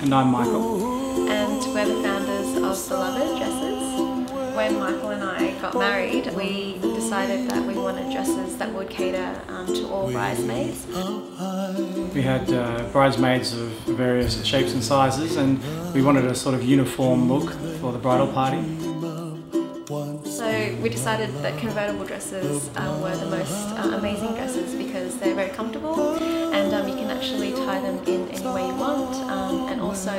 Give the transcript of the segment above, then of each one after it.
and I'm Michael. And we're the founders of Beloved Dresses. When Michael and I got married, we decided that we wanted dresses that would cater um, to all bridesmaids. We had uh, bridesmaids of various shapes and sizes, and we wanted a sort of uniform look for the bridal party. So we decided that convertible dresses um, were the most uh, amazing dresses because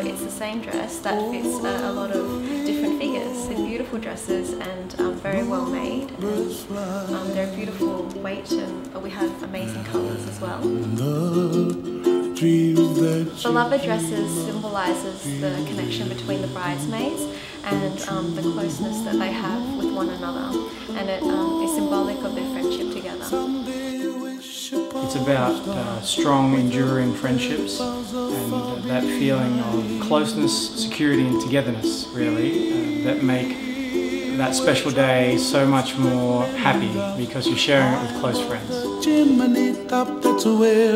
it's the same dress that fits uh, a lot of different figures. They're beautiful dresses and um, very well made. Um, they're a beautiful weight and we have amazing colours as well. The Beloved dresses symbolises the connection between the bridesmaids and um, the closeness that they have with one another and it um, is symbolic of their friendship together. It's about uh, strong, enduring friendships and uh, that feeling of closeness, security and togetherness really uh, that make that special day so much more happy because you're sharing it with close friends. Chimney top, that's where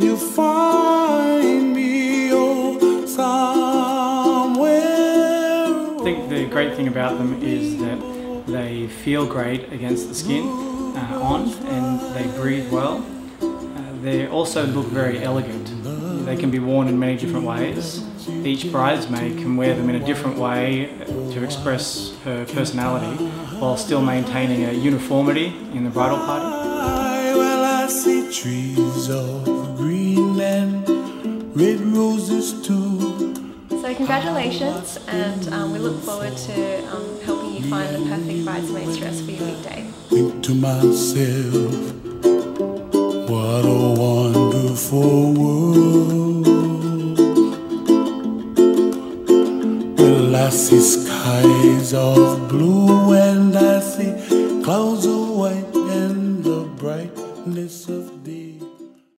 you find me, oh, somewhere. I think the great thing about them is that they feel great against the skin on and they breathe well. Uh, they also look very elegant. They can be worn in many different ways. Each bridesmaid can wear them in a different way to express her personality while still maintaining a uniformity in the bridal party. Well, I see trees of green and red roses too. So congratulations and um, we look forward to um, helping you find the perfect bridesmaid's dress for your big day. Think to myself, what a wonderful world. Well, I see skies of blue and I see clouds of white and the brightness of day.